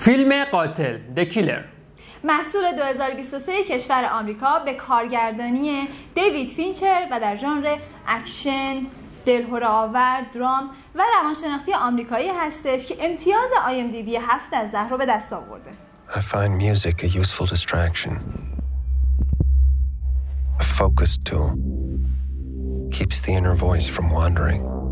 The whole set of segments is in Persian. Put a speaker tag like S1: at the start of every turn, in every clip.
S1: فیلم قاتل The Killer
S2: محصول 2023 کشور آمریکا به کارگردانی دیوید فینچر و در ژانر اکشن دلهوره آور درام و روانشناختی آمریکایی هستش که امتیاز IMDb 7 از 10 رو به دست آورده
S3: I find music a useful distraction. A focus tool. Keeps the inner voice from wandering.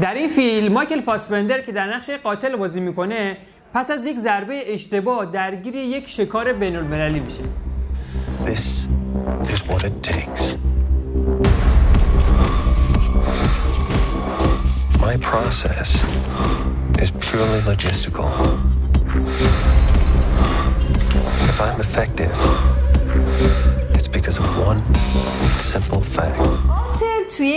S1: در این فیلم مایکل فاسبندر که در نقش قاتل بازی می‌کنه پس از یک ضربه اشتباه درگیر یک شکار بین المللی میشه
S3: This is what it takes. My process is purely logistical. If I'm effective, it's because of one simple fact.
S2: قاتل توی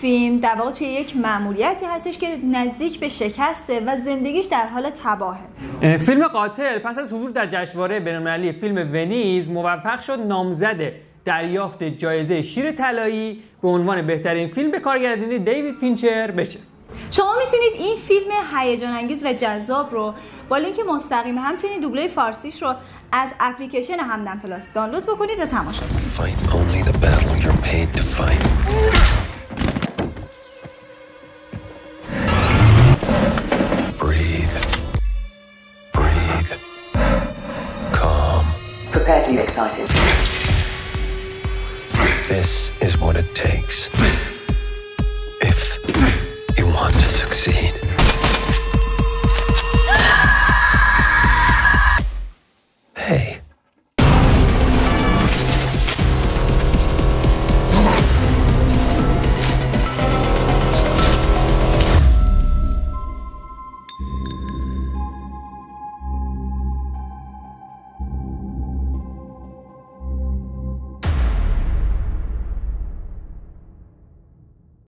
S2: فیلم در واقع توی یک مأموریتی هستش که نزدیک به شکسته و زندگیش در حال تباهه.
S1: اه، فیلم قاتل پس از حضور در جشنواره بین‌المللی فیلم ونیز موفق شد نامزد دریافت جایزه شیر طلایی به عنوان بهترین فیلم به کارگردانی دیوید فینچر بشه.
S2: شما می‌تونید این فیلم هیجان انگیز و جذاب رو با لینک مستقیم همچنین دوبله فارسیش رو از اپلیکیشن همدن پلاس دانلود بکنید و تماشا کنید.
S4: Prepare to be excited.
S3: This is what it takes.